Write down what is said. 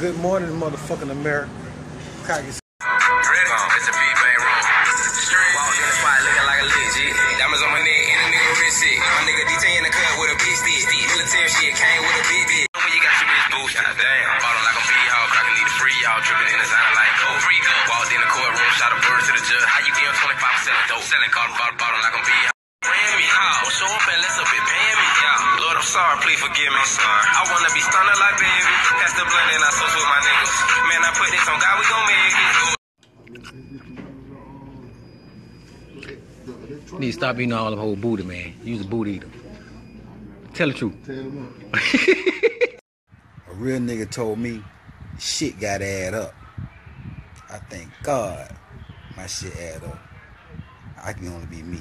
Good morning, motherfucking America. Your bitch boost, damn. Ballin' like a big hog, need a free y'all. Trippin' in the designer like go. Free go. Walked in the courtroom, shot a bird to the judge. How you getting 25 selling dope? Selling cotton bottle, bottle like I'm big sorry, please forgive me. Sorry. I wanna be stunner like baby. Pass the blunt and I sauce with my niggas. Man, I put this on God, we gon' make it. You need to stop eating all them whole booty, man. Use a booty eater. Tell the truth. A real nigga told me shit gotta add up. I thank God my shit add up. I can only be me.